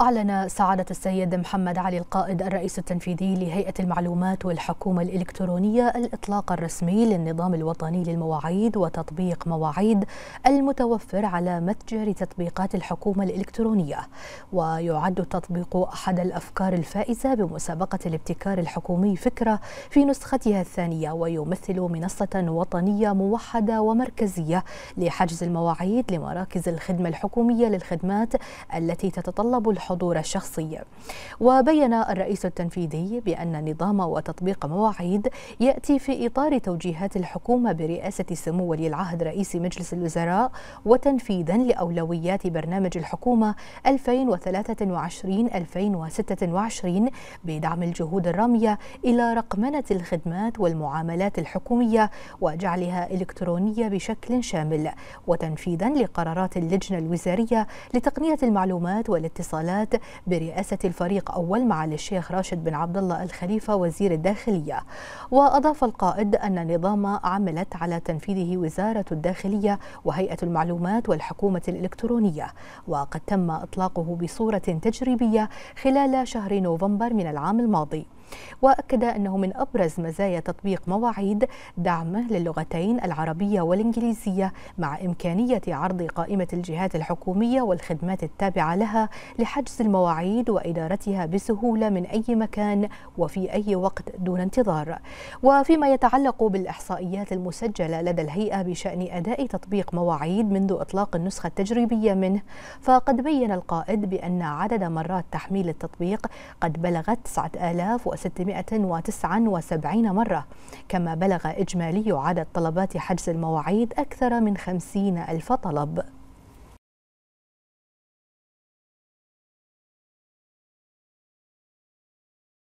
أعلن سعادة السيد محمد علي القائد الرئيس التنفيذي لهيئة المعلومات والحكومة الإلكترونية الإطلاق الرسمي للنظام الوطني للمواعيد وتطبيق مواعيد المتوفر على متجر تطبيقات الحكومة الإلكترونية. ويعد التطبيق أحد الأفكار الفائزة بمسابقة الابتكار الحكومي فكرة في نسختها الثانية ويمثل منصة وطنية موحدة ومركزية لحجز المواعيد لمراكز الخدمة الحكومية للخدمات التي تتطلب الحكومة الحضور الشخصي وبين الرئيس التنفيذي بأن نظام وتطبيق مواعيد يأتي في إطار توجيهات الحكومة برئاسة سمو ولي العهد رئيس مجلس الوزراء وتنفيذا لأولويات برنامج الحكومة 2023-2026 بدعم الجهود الرامية إلى رقمنة الخدمات والمعاملات الحكومية وجعلها إلكترونية بشكل شامل وتنفيذا لقرارات اللجنة الوزارية لتقنية المعلومات والاتصالات برئاسة الفريق أول مع الشيخ راشد بن عبد الله الخليفة وزير الداخلية. وأضاف القائد أن النظام عملت على تنفيذه وزارة الداخلية وهيئة المعلومات والحكومة الإلكترونية. وقد تم إطلاقه بصورة تجريبية خلال شهر نوفمبر من العام الماضي. وأكد أنه من أبرز مزايا تطبيق مواعيد دعمه للغتين العربية والإنجليزية مع إمكانية عرض قائمة الجهات الحكومية والخدمات التابعة لها لحجز المواعيد وإدارتها بسهولة من أي مكان وفي أي وقت دون انتظار. وفيما يتعلق بالإحصائيات المسجلة لدى الهيئة بشأن أداء تطبيق مواعيد منذ إطلاق النسخة التجريبية منه. فقد بين القائد بأن عدد مرات تحميل التطبيق قد بلغت 9000 679 مرة. كما بلغ إجمالي عدد طلبات حجز المواعيد أكثر من 50 ألف طلب.